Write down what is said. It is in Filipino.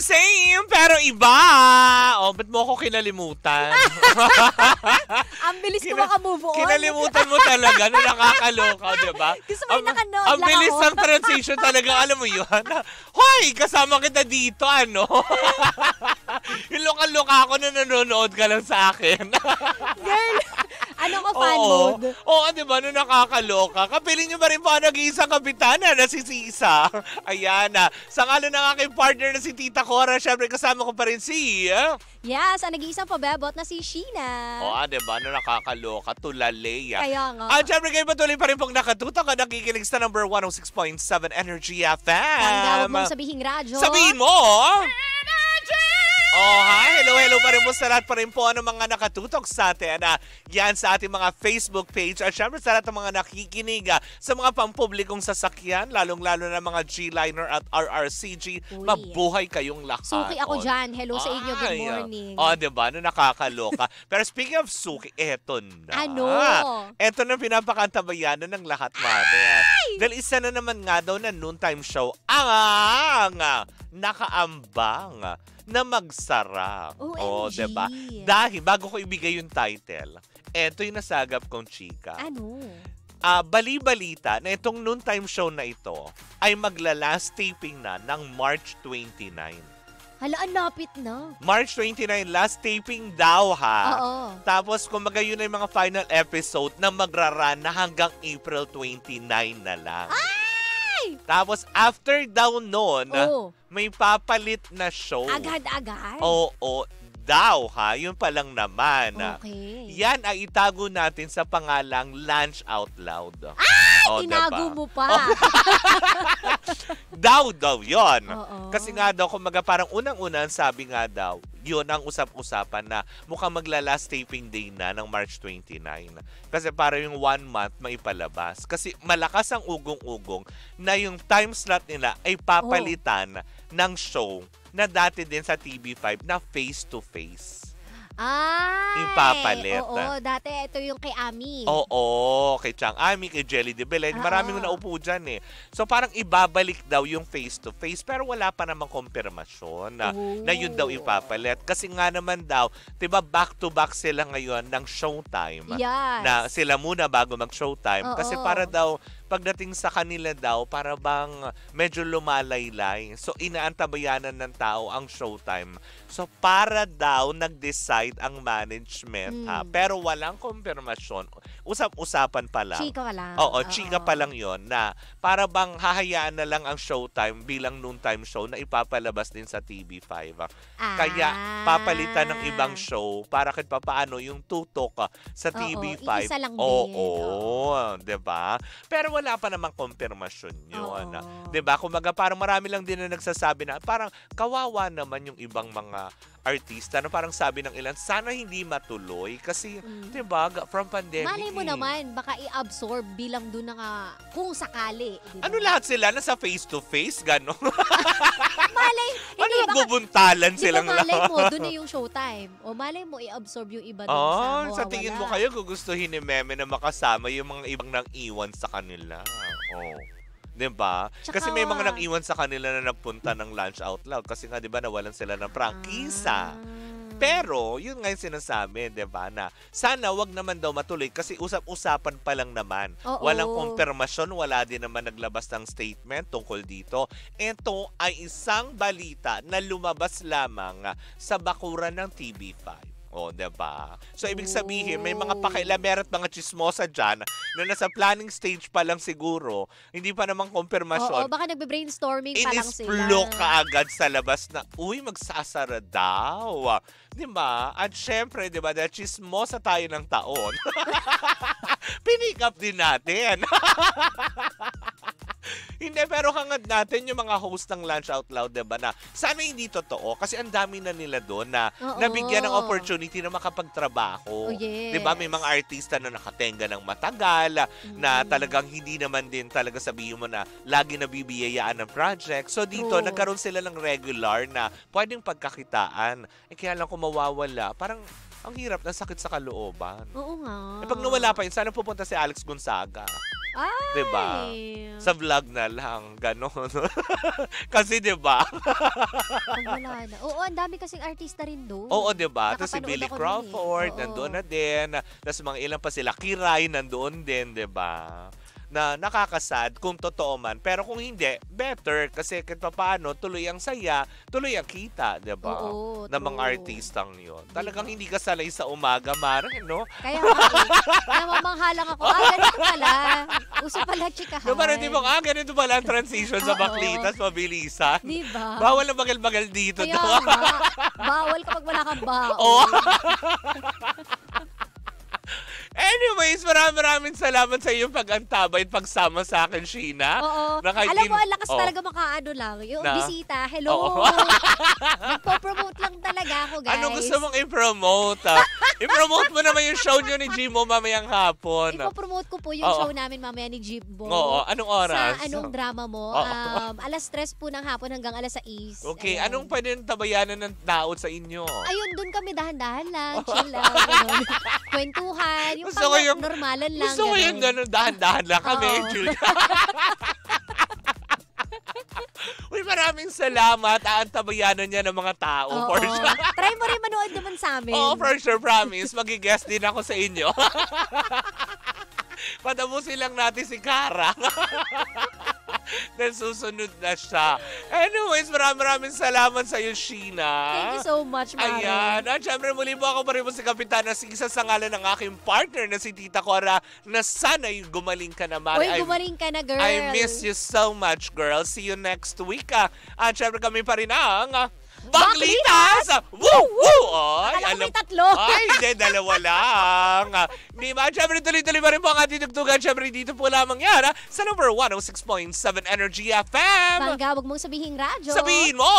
Same, same, pero iba. Oh, ba't mo ako kinalimutan? Ang bilis ko makamove on. Kinalimutan mo talaga na nakakaloka, di ba? Gusto mo yung nakanood Ang bilis ng transition talaga, alam mo yun? Hoy, kasama kita dito, ano? yung luka-luka ako na nanonood ka lang sa akin. Girl, ano ka fan Oo. mode? Oo, di ba? No, nakakaloka. Kapiling niyo ba rin po ang nag-iisang kapitana na si Sisa? Ayan na. Sa ngalan ng aking partner na si Tita Cora, syempre kasama ko pa rin si... ah, Yes, ang nag-iisang pabebot na si Sheena. Oo, di ba? No, nakakaloka. Tulaleya. Kaya nga. At syempre kayo patuloy pa rin pong nakatutok at nakikinig sa number 106.7 Energy FM. Hanggang huwag mong sabihing radyo. Sabihin mo! Oh, hi. Hello, hello pa rin po sa lahat pa rin po ano mga nakatutok sa atin. Ah, yan sa ating mga Facebook page. At syempre sa lahat ng mga nakikinig ah, sa mga pampublikong sasakyan, lalong-lalo na mga G-Liner at RRCG. Uy. Mabuhay kayong lahat. Suki ako dyan. Hello sa inyo. Good Ay, ah. morning. Oh, di ba? No, nakakaloka. Pero speaking of Suki, eto na. Ano? Eto na pinapakantabayanan ng lahat, mami. Dahil isa na naman nga daw na noontime show ang nakaambang na magsara. OMG. Oh, diba? Dahil, bago ko ibigay yung title, eto yung nasagap kong chika. Ano? Ah, bali-balita na itong noontime show na ito ay magla-last taping na ng March 29. Hala, ang lapit na. March 29, last taping daw ha. Oo. Tapos kumbaga yun na yung mga final episode na magraran na hanggang April 29 na lang. Tapos after daw nun, Oh. may papalit na show. Agad-agad? Oo, daw ha. Yun pa lang naman. Okay. Yan ay itago natin sa pangalang Lunch Out Loud. Oh, Tinago diba? mo pa. Daw daw yon. Kasi nga daw, kumaga parang unang-unang sabi nga daw, yun ang usap-usapan na mukhang magla-last taping day na ng March 29. Kasi para yung one month maipalabas. Kasi malakas ang ugong-ugong na yung time slot nila ay papalitan ng show na dati din sa TV5 na face-to-face. Ay! Yung papalit. Oo, dati ito yung kay Ami. Oo, kay Chang Ami, kay Jelly de Belen. Oo. Maraming naupo dyan eh. So parang ibabalik daw yung face-to-face pero wala pa namang konfirmasyon na, Oh. na yun daw ipapalit. Kasi nga naman daw, di ba back-to-back sila ngayon ng showtime. Yes. Na sila muna bago mag-showtime. Kasi Oo. para daw, pagdating sa kanila daw, para bang medyo lumalaylay. So inaantabayanan ng tao ang showtime. So para daw nag-decide ang management ha. Hmm. Pero walang konfirmasyon. Usap-usapan pa lang. Chika ka lang. Oo, chika pa lang yon na para bang hahayaan na lang ang showtime bilang noontime show na ipapalabas din sa TV5. Ah. Kaya papalitan ng ibang show para kahit papaano yung tutok ah, sa Oo, TV5. iisa lang din. Oo, 'di ba? Pero wala pa namang konfirmasyon 'yun. Oo. 'Di ba? Kumaga parang marami lang din na nagsasabi na parang kawawa naman yung ibang mga artista na parang sabi ng ilan sana hindi matuloy kasi Mm. 'di ba from pandemic. Malay mo eh. naman, baka i-absorb bilang doon naka, kung sakali. di ba? Ano lahat sila nasa face to face gano? Malay, ano hindi, baka, nagbubuntalan di ba silang malay lahat? mo, doon na yung showtime. O malay mo, i-absorb yung iba doon Oh, sa sa tingin mo mawawala. kayo gugustuhin ni Meme na makasama yung mga ibang nang iwan sa kanila. Oh. 'Di ba? Kasi may mga nang iwan sa kanila na nagpunta ng lunch out loud kasi nga 'di ba nawalan sila ng prangkisa. Ah. Pero, yun nga yung sinasabi, 'di ba, na sana wag naman daw matuloy kasi usap-usapan pa lang naman. Oo. Walang konfirmasyon, wala din naman naglabas ng statement tungkol dito. Ito ay isang balita na lumabas lamang sa bakuran ng TV5. O, 'di ba? So, ibig sabihin, may mga Oh. pakailamer at mga chismosa dyan na nasa planning stage pa lang siguro, hindi pa naman Oo, konfirmasyon. baka nagbe-brainstorming pa lang sila. Inisplo ka agad sa labas na, uy, magsasara daw. Di ba? At syempre, di ba, dahil chismosa tayo ng taon, pinick up din natin. Hindi, pero hangad natin yung mga host ng Lunch Out Loud, di ba, na sana hindi totoo kasi ang dami na nila doon na Oo. nabigyan ng opportunity na makapagtrabaho. Oh, yes. Di ba, may mga artista na nakatenga ng matagal, na Mm. talagang hindi naman din talaga sabihin mo na lagi nabibiyayaan ng project. So dito, True. nagkaroon sila ng regular na pwedeng pagkakitaan. Eh kaya lang kung mawawala, parang ang hirap ng sakit sa kalooban. Oo nga. Eh pag nawala pa yun, sana pupunta si Alex Gonzaga. Ay! 'Di ba? Sa vlog na lang, ganon. Kasi 'di ba? Pag wala na. Oo, ang dami kasing artista rin doon. Oo, 'di ba? Tapos si Billy eh. Crawford, Oo. nandoon na din. Tapos mga ilan pa sila, Kiray, nandoon din, 'di ba? Na nakakasad kung totoo man. Pero kung hindi, better kasi kahit paano, tuloy ang saya, tuloy ang kita, 'di ba? Oo, ng mga true. artistang 'yon. Talagang hindi ka sanay sa umaga, Mare, no? Kaya nga eh, namamanghalang ako. Ah, ganito pala. Uso pala chikahan. No, parang di ba, ah, ganito pala ang transition sa Oo. baklitas, mabilisan. Di ba? Bawal na bagal-bagal dito. Kaya daw. nga, bawal kapag wala kang baon. Oo. Anyways, maraming maraming salamat sa iyong pag-antabay at pagsama sa akin, Sheena. Oo. Na kahit Alam mo, ang lakas Oo. talaga makaano lang. Yung Na? bisita, hello. Oo. Magpo-promote lang talaga ako, guys. Ano gusto mong i-promote? ah? I-promote mo naman yung show nyo ni Jimo mamayang hapon. Ipo-promote ko po yung Oo. show namin mamaya ni Jibbo. Oo, anong oras? Sa anong drama mo? Oo. Um, alas 3 po ng hapon hanggang alas 6. Okay, Ayan. anong pwede yung tabayanan ng tao sa inyo? Ayun, dun kami dahan-dahan lang, chill lang, ganun. Kwentuhan, yung Gusto ko pang yung- normalan lang. Gusto ko yung ganun, dahan-dahan lang kami. Oo. chill. Uy, maraming salamat. Aantabayanan niya ng mga tao. Oo. For sure. Try mo rin manood naman sa amin. Oo, for sure, promise. Magigest din ako sa inyo. Patapusin lang natin si Kara. Then susunod na siya. Anyways, maraming maraming salamat sa iyo, Sheena. Thank you so much, Mare. Ayan. At syempre, muli po ako pa rin po si Kapitan na isa sa ngalan ng aking partner na si Tita Cora na sana'y gumaling ka na, Mari. Uy, gumaling ka na, girl. I miss you so much, girl. See you next week. Ah. At syempre kami pa rin ang ah, Baklitas! Woo! Woo! Ay, Akala ko may tatlo. Ay, hindi, dalawa lang. Ah, Di ba? At syempre, tuloy-tuloy pa rin po ang ating tugtugan. Syempre, dito po lamang yan ah, sa number 106.7 Energy FM. Bangga, wag mong sabihin radyo. Sabihin mo!